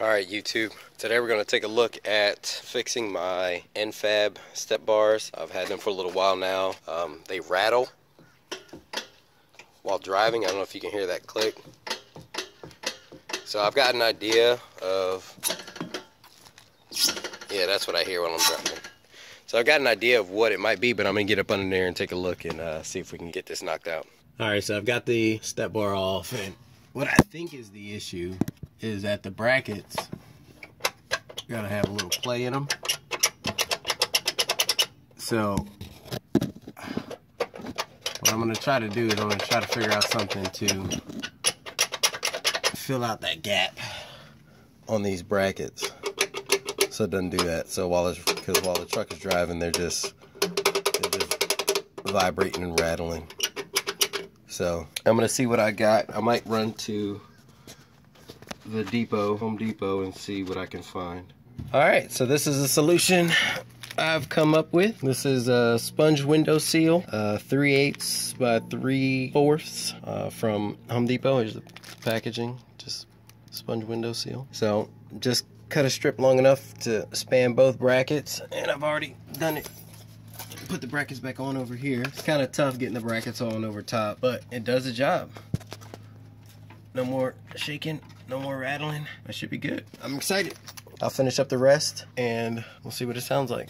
Alright YouTube, today we're going to take a look at fixing my N-FAB step bars. I've had them for a little while now. Um, they rattle while driving. I don't know if you can hear that click. So I've got an idea of, yeah that's what I hear when I'm driving. So I've got an idea of what it might be, but I'm going to get up under there and take a look and uh, see if we can get this knocked out. Alright, so I've got the step bar off and what I think is the issue is that the brackets gotta have a little play in them. So what I'm gonna try to do is I'm gonna try to figure out something to fill out that gap on these brackets so it doesn't do that. So while it's because while the truck is driving, they're just they're just vibrating and rattling. So I'm gonna see what I got. I might run to the depot, Home Depot, and see what I can find. All right, so this is a solution I've come up with. This is a sponge window seal, uh, 3 eighths by 3 fourths uh, from Home Depot. Here's the packaging, just sponge window seal. So just cut a strip long enough to span both brackets, and I've already done it put the brackets back on over here. It's kind of tough getting the brackets on over top, but it does the job. No more shaking, no more rattling. I should be good. I'm excited. I'll finish up the rest and we'll see what it sounds like.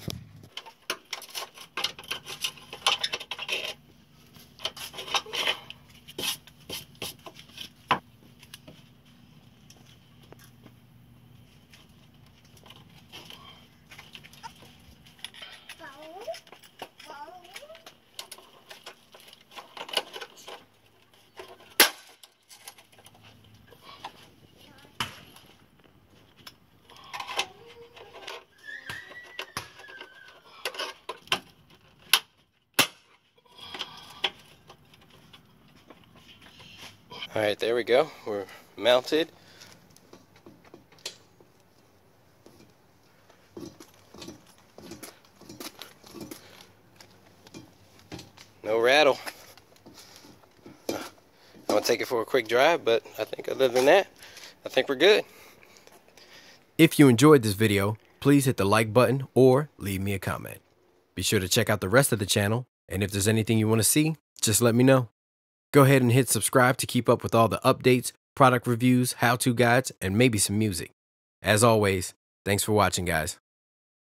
All right, there we go. We're mounted. No rattle. I'm gonna take it for a quick drive, but I think other than that, I think we're good. If you enjoyed this video, please hit the like button or leave me a comment. Be sure to check out the rest of the channel, and if there's anything you want to see, just let me know. Go ahead and hit subscribe to keep up with all the updates, product reviews, how-to guides, and maybe some music. As always, thanks for watching, guys.